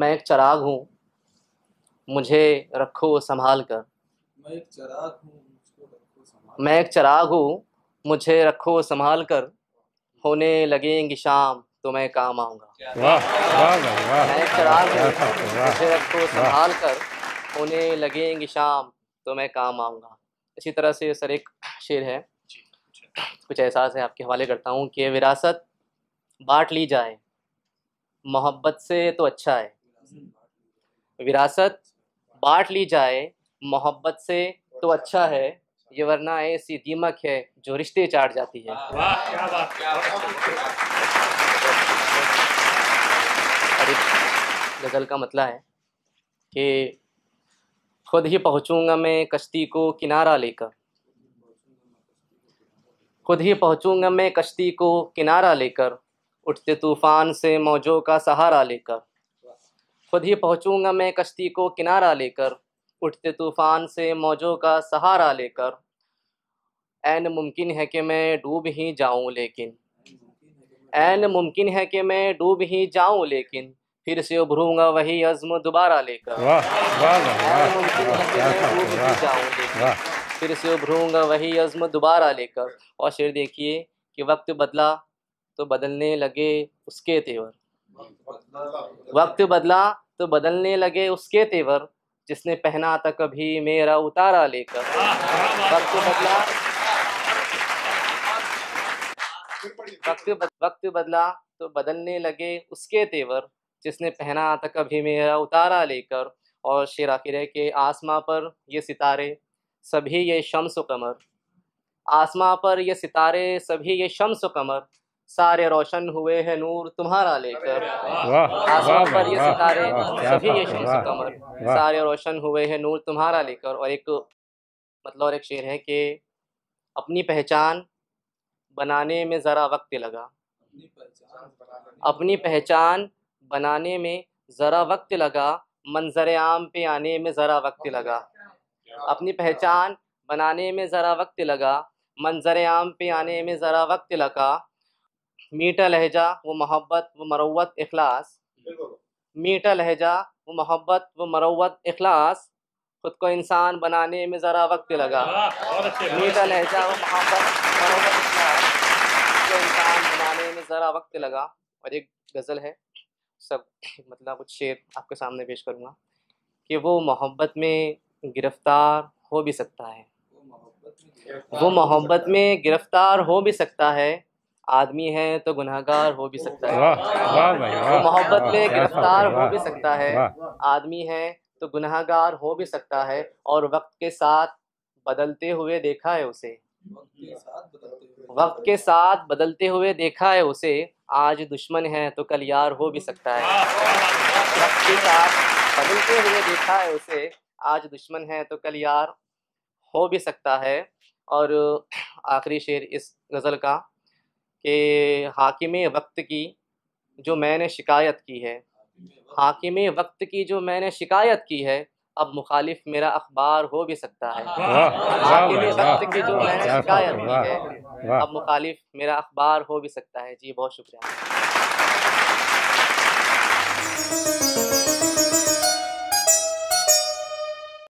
मैं एक चराग हूँ मुझे रखो संभाल कर। मैं एक चराग हूँ मुझको रखो संभाल मैं एक चराग हूँ मुझे रखो संभाल कर। होने लगेंगी शाम तो मैं काम आऊँगा। वाह वाह भाई वाह। मैं एक चराग हूँ मुझे रखो संभाल कर। होने लगेंगी शाम तो मैं काम आऊँगा। इसी तरह से सर एक शेर है। कुछ एहसास है आपके हवाले करता हूँ कि विरासत बांट ली जाए। मोहब्बत से तो अच्छा है। विरासत बांट ली जाए मोहब्बत से तो अच्छा है ये वरना ऐसी दीमक है जो रिश्ते चाट जाती है। गज़ल का मतला है कि खुद ही पहुंचूँगा मैं कश्ती को किनारा लेकर। खुद ही पहुंचूँगा मैं कश्ती को किनारा लेकर उठते तूफ़ान से मौजों का सहारा लेकर। खुद ही पहुंचूँगा मैं कश्ती को किनारा लेकर उठते तूफ़ान से मौजों का सहारा लेकर। एन मुमकिन है कि मैं डूब ही जाऊँ लेकिन। एन मुमकिन है कि मैं डूब ही जाऊँ लेकिन फिर से उभरूँगा वही अज़्म दोबारा लेकर। फिर से उभरूँगा वही अज़्म दोबारा लेकर। और शेर देखिए कि वक्त बदला तो बदलने लगे उसके तेवर। वक्त बदला तो बदलने लगे उसके तेवर जिसने पहना था कभी मेरा उतारा लेकर। वक्त बदला। वक्त वक्त बदला तो बदलने लगे उसके तेवर जिसने पहना था कभी मेरा उतारा लेकर। और शेर आखिर कि आसमां पर ये सितारे सभी ये शम्स कमर। आसमां पर ये सितारे सभी ये शम्स कमर। सारे रोशन हुए हैं नूर तुम्हारा लेकर। आसमान पर ये सितारे सभी ये शम्स कमर। सारे रोशन हुए हैं नूर तुम्हारा लेकर। और एक मतलब और एक शेर है कि अपनी पहचान बनाने में ज़रा वक्त लगा। अपनी पहचान बनाने में अपनी पहचान बनाने में ज़रा वक्त लगा मंजर आम पे आने में ज़रा वक्त लगा। अपनी पहचान बनाने में ज़रा वक्त लगा मंजर आम पे आने में ज़रा वक्त लगा। मीठा लहजा वो मोहब्बत व मरवत अखलास मीठा लहजा वो मोहब्बत व मरवत अखलास खुद को इंसान बनाने में ज़रा वक्त लगा। मीठा लहजा वो मोहब्बत मरवत को इंसान बनाने में ज़रा वक्त लगा। और एक गज़ल है सब मतलब कुछ शेर आपके सामने पेश करूँगा कि वो मोहब्बत में गिरफ़्तार हो भी सकता है। वो मोहब्बत में गिरफ़्तार हो भी सकता है। आदमी है तो गुनहगार हो भी सकता है। वाह मोहब्बत में गिरफ़्तार हो भी सकता है। आदमी है तो गुनहगार हो भी सकता है और वक्त के साथ बदलते हुए देखा है उसे। वक्त के साथ बदलते हुए देखा है उसे। आज दुश्मन है तो कल यार हो भी सकता है। वक्त के साथ बदलते हुए देखा है उसे। आज दुश्मन है तो कल यार हो भी सकता है। और आखिरी शेर इस गज़ल का। कि हाकिम वक्त की जो मैंने शिकायत की है। हाकिम वक्त की जो मैंने शिकायत की है अब मुखालिफ मेरा अखबार हो भी सकता है। हाकिम वक्त की जो मैंने शिकायत की है अब मुखालिफ मेरा अखबार हो भी सकता है। जी बहुत शुक्रिया।